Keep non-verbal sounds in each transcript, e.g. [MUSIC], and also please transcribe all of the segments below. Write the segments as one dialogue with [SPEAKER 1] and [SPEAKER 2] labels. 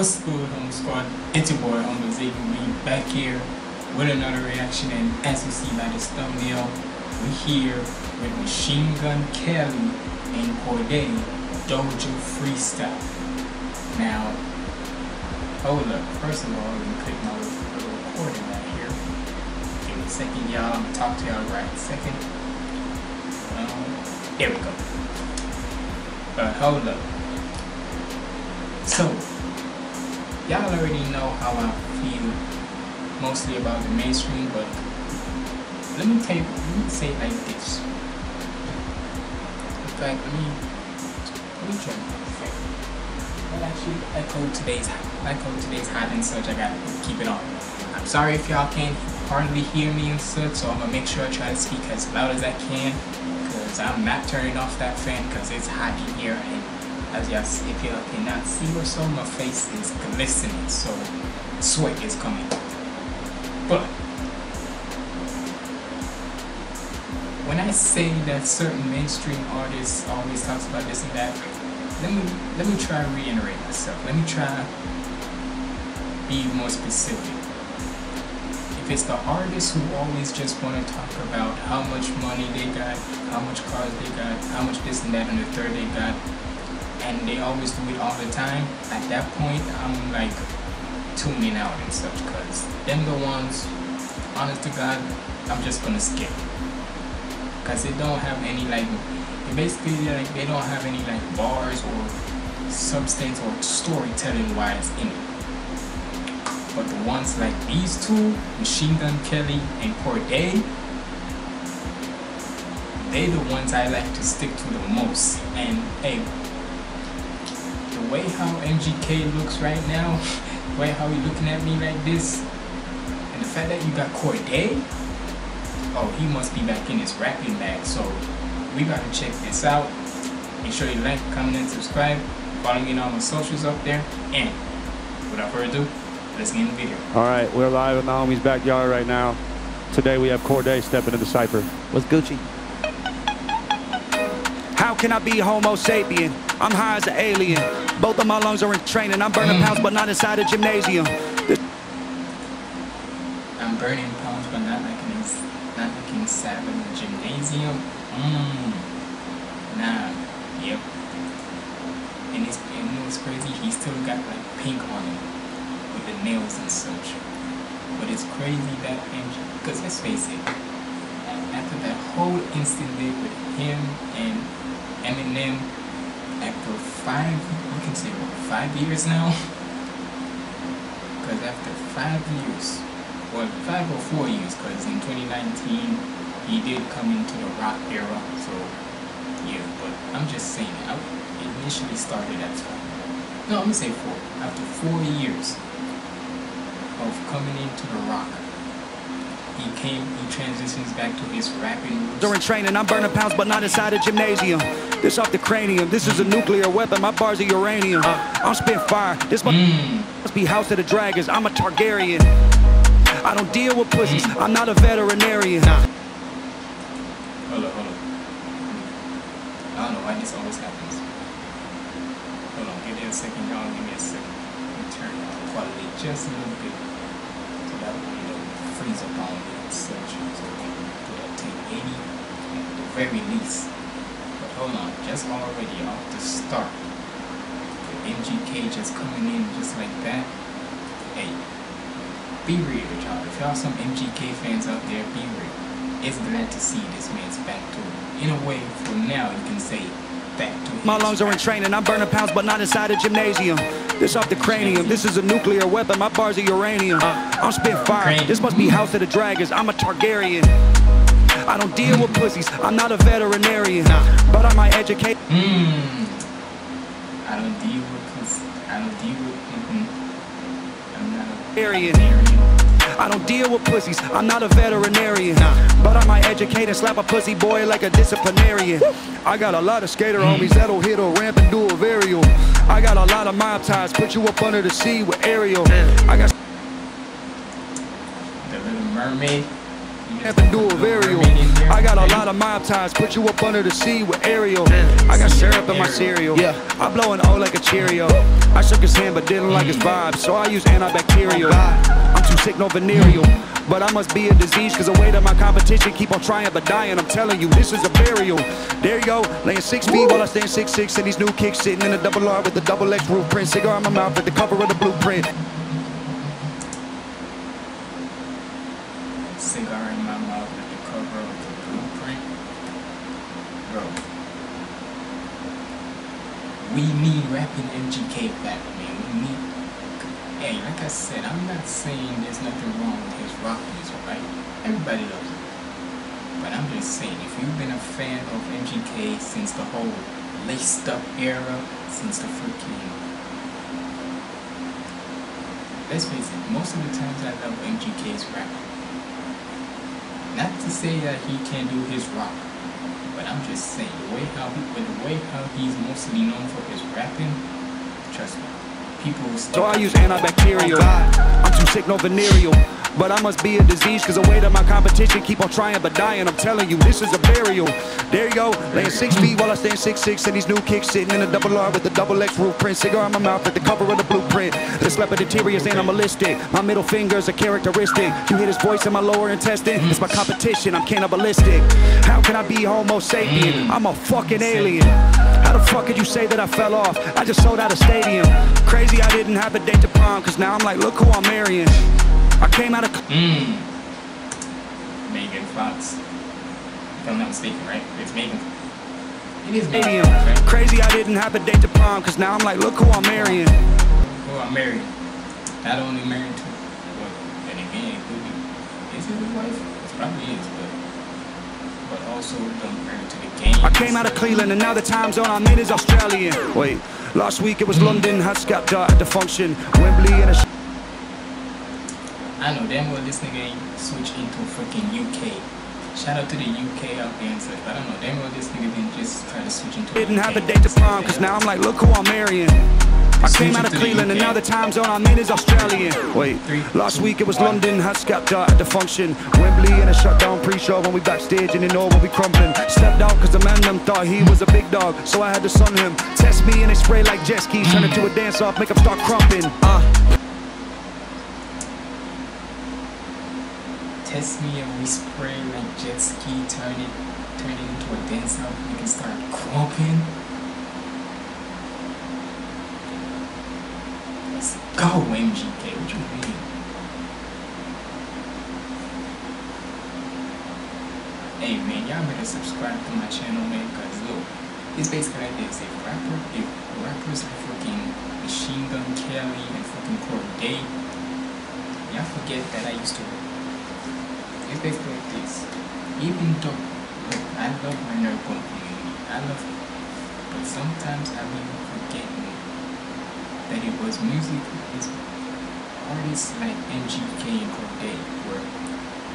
[SPEAKER 1] What's good, Humble Squad? It's your boy, Humble Xavier Reed, back here with another reaction. And as you see by this thumbnail, we're here with Machine Gun Kelly and Cordae Doja Freestyle. Now, hold up. First of all, let me click my recording right here. Give me a second, y'all. I'm gonna talk to y'all right second. Um, here we go. But hold up. So, y'all already know how I feel mostly about the mainstream, but let me you, let me say it like this. In fact, let me let me try. Well actually echo today's echo today's hot and such, I gotta keep it on. I'm sorry if y'all can't hardly hear me and such, so I'm gonna make sure I try to speak as loud as I can because I'm not turning off that fan because it's hot in here and as y'all see, if y'all cannot see or so, my face is glistening, so sweat is coming. But when I say that certain mainstream artists always talks about this and that, let me let me try to reiterate myself. Let me try be more specific. If it's the artists who always just want to talk about how much money they got, how much cars they got, how much this and that and the third they got, and they always do it all the time, at that point I'm like tuning out and such because them the ones, honest to God, I'm just gonna skip. Cause they don't have any like basically like they don't have any like bars or substance or storytelling wise in it. But the ones like these two, Machine Gun Kelly and Cordae, they the ones I like to stick to the most. And hey, way how MGK looks right now, the [LAUGHS] way how he looking at me like this, and the fact that you got Cordae, oh, he must be back in his rapping bag. So we gotta check this out. Make sure you like, comment, and subscribe. Follow me on all my socials up there. And without further ado, let's get in the video.
[SPEAKER 2] All right, we're live in Naomi's backyard right now. Today we have Cordae stepping into the cipher.
[SPEAKER 3] What's Gucci? Can I be Homo sapien? I'm high as an alien. Both of my lungs are in training. I'm burning mm. pounds, but not inside a gymnasium. This
[SPEAKER 1] I'm burning pounds, but not like in not like inside of the gymnasium. Mmm. Nah. Yep. And it's and know what's crazy? He still got like pink on him with the nails and such. But it's crazy that because let's face it, after that whole incident with him and Eminem, after five, you can say what, five years now? Because after five years, well, five or four years, because in 2019 he did come into the rock era. So yeah, but I'm just saying. I initially started at five. No, I'm gonna say four. After four years of coming into the rock, he came. He transitions back to his rapping.
[SPEAKER 3] During training, I'm burning pounds, but not inside a gymnasium. This off the cranium. This is a nuclear weapon. My bars are uranium. I'm spit fire. This must,
[SPEAKER 1] Mm.
[SPEAKER 3] must be House of the Dragons. I'm a Targaryen. I don't deal with pussies. I'm not a veterinarian.
[SPEAKER 1] Hold up, hold up. I don't know why this always happens. Hold on, give me a second, y'all. Give me a second. Let me turn down the quality just a little bit. So that way it don't freeze up on me and such. So we can put that to 80 at the very least. But hold on, just already off the start. The MGK just coming in just like that. Hey, be real, y'all. If y'all some MGK fans out there, be real. It's glad to see this man's back to In a way, for now, you can say back to
[SPEAKER 3] My lungs are in training. I'm burning pounds, but not inside a gymnasium. This off the cranium. This is a nuclear weapon. My bars are uranium. I'm spit fire. This must be House of the Dragons. I'm a Targaryen. I don't deal with pussies. I'm not a veterinarian. But I might educate.
[SPEAKER 1] Mm. I don't deal with cons- I don't deal with mm-hmm. I'm not a veterinarian.
[SPEAKER 3] I don't deal with pussies. I'm not a veterinarian. But I might educate and slap a pussy boy like a disciplinarian. I got a lot of skater hmm. homies that'll hit a ramp and do a varial. I got a lot of mob ties. Put you up under the sea with Ariel. I got
[SPEAKER 1] The Little Mermaid.
[SPEAKER 3] Have to do a varial. I got a lot of mob ties. Put you up under the sea with Ariel. I got syrup in my cereal.
[SPEAKER 4] Yeah.
[SPEAKER 3] I blow an O like a Cheerio. I shook his hand but didn't like his vibe, so I use antibacterial. Oh, I'm too sick, no venereal. But I must be a disease, cause the weight of my competition keep on trying but dying. I'm telling you, this is a burial. There you go, laying six feet while I stand six six in these new kicks, sitting in a double R with a double X roof print. Cigar in my mouth with the cover of the blueprint.
[SPEAKER 1] Cigar in my mouth with the cover of the blueprint. Bro. We need rapping MGK back, man. We need. Hey, like I said, I'm not saying there's nothing wrong with his rock music, right? Everybody loves it. But I'm just saying, if you've been a fan of MGK since the whole laced up era, since the freaking let's face it, most of the times I love MGK's rap. Not to say that he can't do his rock, but I'm just saying the way how he, with the way how he's mostly known for his rapping, trust me, people.
[SPEAKER 3] So I use antibacterial. I'm too sick, no venereal. But I must be a disease, cause the weight of my competition keep on trying but dying. I'm telling you, this is a burial. There you go, laying six feet while I stand six six and these new kicks, sitting in a double R with a double X roof print. Cigar in my mouth with the cover of the blueprint. This slap of interior is animalistic. My middle finger's a characteristic. You hear his voice in my lower intestine. It's my competition, I'm cannibalistic. How can I be Homo sapien? I'm a fucking alien. How the fuck could you say that I fell off? I just sold out a stadium. Crazy I didn't have a date to prom, cause now I'm like, look who I'm marrying. I came out of
[SPEAKER 1] Mmm. Megan Fox. If I'm not mistaken, right? It's Megan. It is Megan
[SPEAKER 3] stadium.
[SPEAKER 1] Fox, right?
[SPEAKER 3] Crazy I didn't have a date to prom, cause now I'm like, look who I'm marrying.
[SPEAKER 1] Who I'm married. Not only married to, but then again, it could be. Is it his wife? It probably is, but. Also, don't married to the game.
[SPEAKER 3] I came out of Cleveland and now the time zone I'm in is Australian. Wait, last week it was London, had Scott at the function, Wembley and a sh-
[SPEAKER 1] I know damn well this nigga ain't switch into freaking UK. Shout out to the UK out there and but I don't know damn well this nigga didn't just try to switch into
[SPEAKER 3] didn't have a date to prom, cause now I'm like, look who I'm marrying. I came out of Cleveland and now the time zone I'm in is Australian. Wait, last week it was London, had Scott at the function, Wembley and a shutdown pre-show when we backstage and you know when we crumbling. Stepped out cause the man them thought he was a big dog, so I had to sun him. Test me and they spray like jet skis, turn it to a dance off, make them start crumping. Uh,
[SPEAKER 1] Test me and we spray like jet ski, turn it, turn it into a dance off, we can start crumping. Let's go, MGK. What you mean? Hey man, y'all better subscribe to my channel, man, cause look, it's basically like this. If rapper, if rappers like fucking Machine Gun Kelly and fucking Cordae, y'all forget that I used to it's basically like this. Even though, look, I love my nerdcore community. I love it. But sometimes I forgetting that it was music, it's artists like MGK and Cordae were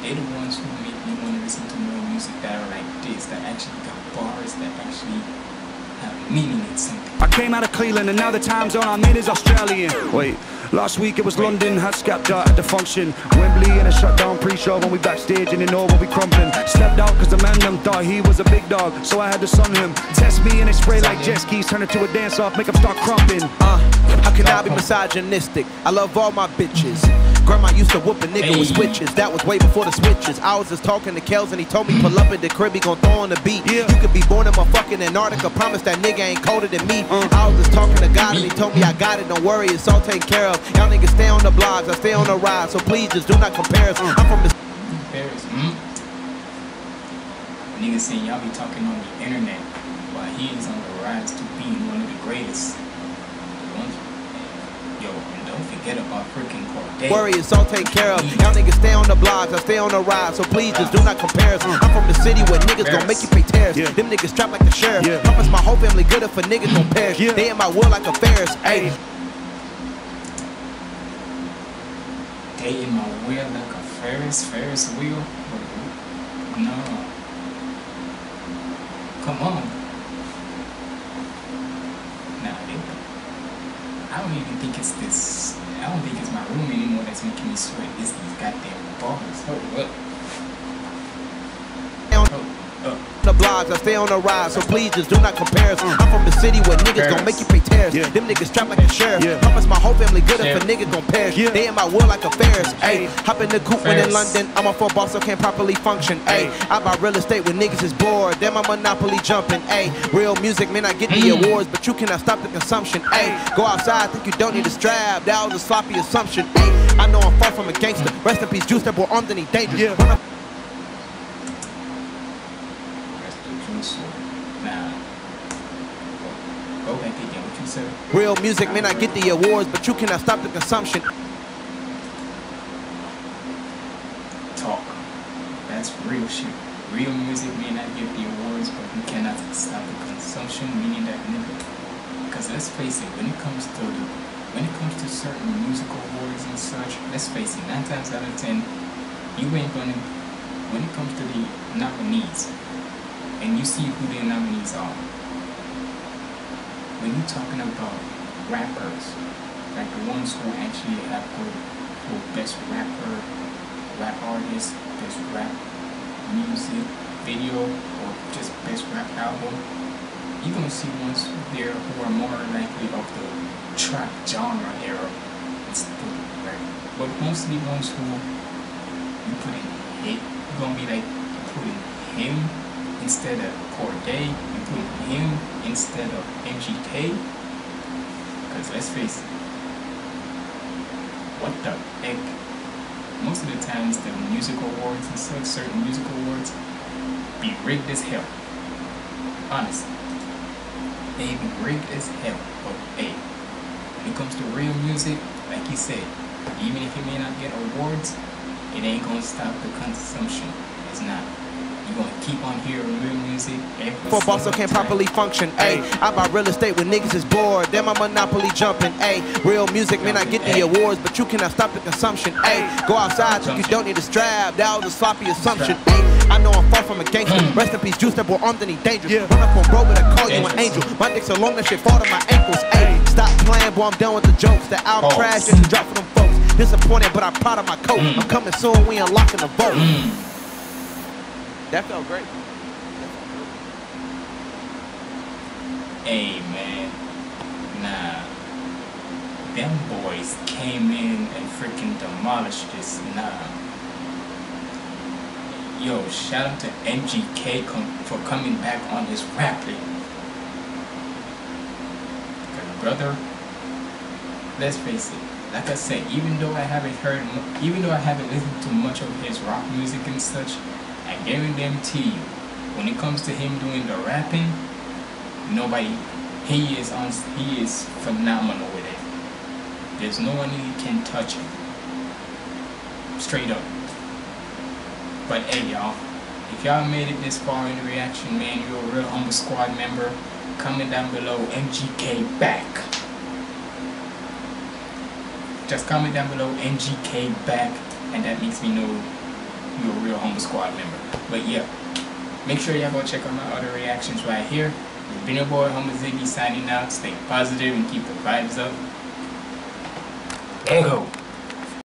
[SPEAKER 1] they're the ones who make me want to listen to more music that are like this, that actually got bars, that actually have meaning in something.
[SPEAKER 3] I came out of Cleveland and now the time zone I'm in is Australian. Wait, last week it was London, had Scott at the function, Wembley and a shutdown pre-show when we backstage and you know when we crumbling. Stepped out cause the man them thought he was a big dog, so I had to sun him. Test me and they spray like jet skis, turn it to a dance off, make them start crumping.
[SPEAKER 4] Uh, can I be misogynistic? I love all my bitches. Grandma used to whoop a nigga with switches. That was way before the switches. I was just talking to Kels and he told me pull up at the crib, he gon' throw on the beat.
[SPEAKER 3] Yeah.
[SPEAKER 4] You could be born in my fucking Antarctica. Promise that nigga ain't colder than me.
[SPEAKER 3] Uh.
[SPEAKER 4] I was just talking to God and he told me I got it. Don't worry, it's all taken care of. Y'all niggas stay on the blogs, I stay on the rise. So please just do not compare us. I'm from the
[SPEAKER 1] Paris, hmm? Niggas saying y'all be talking on the internet while he is on the rise to being one of the greatest. The ones- Yo, and don't forget about freaking Cordae.
[SPEAKER 4] worry, it's all taken care of. Y'all niggas stay on the blogs, I stay on the ride. So please just do not compare us. I'm from the city where niggas gon' make you pay tariffs.
[SPEAKER 3] Yeah.
[SPEAKER 4] Them niggas trap like the sheriff.
[SPEAKER 3] Yeah.
[SPEAKER 4] Promise my whole family good if a nigga gon' perish.
[SPEAKER 3] Yeah.
[SPEAKER 4] They in my will like a Ferris. Hey.
[SPEAKER 1] They in my wheel like a Ferris, Ferris wheel. No. Come on. Nah, I don't even think it's this. I don't think it's my room anymore that's making me sweat. It's these goddamn bars. Hold up. Up.
[SPEAKER 4] The blogs, I stay on the rise, so please just do not compare us. I'm from the city where niggas gon' make you pay tears.
[SPEAKER 3] Yeah.
[SPEAKER 4] Them niggas strapped like a sheriff.
[SPEAKER 3] Yeah.
[SPEAKER 4] Promise my whole family good if
[SPEAKER 1] Yeah.
[SPEAKER 4] a nigga gon' perish.
[SPEAKER 3] Yeah.
[SPEAKER 4] They in my world like a Ferris. Ayy, hop in the coupe when in London. I'm a full boss, so can't properly function. Ayy, I buy real estate when niggas is bored. Then my monopoly jumping. Ayy, real music may not get the
[SPEAKER 1] Mm.
[SPEAKER 4] awards, but you cannot stop the consumption. Ayy, go outside, think you don't need a strap. That was a sloppy assumption. Ayy, I know I'm far from a gangster. Rest in peace, Juice that boy armed and he dangerous.
[SPEAKER 3] Yeah.
[SPEAKER 4] Real music may not get the awards, but you cannot stop the consumption.
[SPEAKER 1] Talk. That's real shit. Real music may not get the awards, but you cannot stop the consumption, meaning that nigga. Because let's face it, when it comes to the, when it comes to certain musical awards and such, let's face it, nine times out of ten, you ain't gonna. When it comes to the nominees, and you see who the nominees are, when you're talking about rappers, like the ones who actually have good, who best rapper, rap artist, best rap music video, or just best rap album, you're gonna see ones there who are more likely of the trap genre era. Right? But mostly ones who you put in hit, you're gonna be like putting him instead of Cordae, you put him instead of MGK. Because let's face it, what the heck? Most of the times, the music awards and such, certain music awards, be rigged as hell. Honestly. They be rigged as hell. But hey, when it comes to real music, like you said, even if you may not get awards, it ain't gonna stop the consumption. It's not. You're gonna keep on hearing real music every
[SPEAKER 4] For boss, so
[SPEAKER 1] single
[SPEAKER 4] can't properly function. Ayy, I buy real estate when niggas is bored. Then my monopoly jumping. Ayy, real music may not get the awards, but you cannot stop the consumption. Ayy, go outside, think you don't need a strap. That was a sloppy assumption. Ayy, I know I'm far from a gangster. Mm. Rest in peace, Juice that boy armed and he dangerous.
[SPEAKER 3] Yeah.
[SPEAKER 4] Run up on bro, but I call you an angel. My dick so long that shit fall to my ankles. Ayy, stop playing, boy, I'm done with the jokes. The album
[SPEAKER 1] Pause.
[SPEAKER 4] trash, just drop for them folks. Disappointed, but I'm proud of my coat. Mm. I'm coming soon, we unlocking the vote. Mm. That felt great.
[SPEAKER 1] Hey man, nah. Them boys came in and freaking demolished this. Nah. Yo, shout out to MGK for coming back on his rap league. 'Cause brother, let's face it. Like I said, even though I haven't heard, even though I haven't listened to much of his rock music and such, I guarantee you, when it comes to him doing the rapping, nobody he is on he is phenomenal with it. There's no one who can touch him. Straight up. But hey y'all if y'all made it this far in the reaction man you're a real humble squad member. Comment down below mgk back. Just comment down below mgk back and that makes me know you're a real humble squad member but yeah Make sure y'all go check out my other reactions right here. It's been your boy Humble Ziggy signing out. Stay positive and keep the vibes up. Ego.